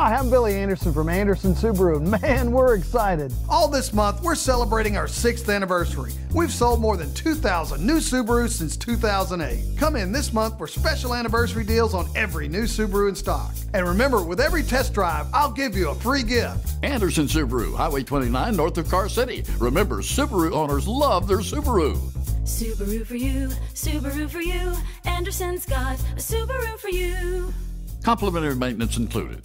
Hi, I'm Billy Anderson from Anderson Subaru. Man, we're excited. All this month, we're celebrating our sixth anniversary. We've sold more than 2,000 new Subarus since 2008. Come in this month for special anniversary deals on every new Subaru in stock. And remember, with every test drive, I'll give you a free gift. Anderson Subaru, Highway 29, north of Car City. Remember, Subaru owners love their Subaru. Subaru for you, Subaru for you. Anderson's got a Subaru for you. Complimentary maintenance included.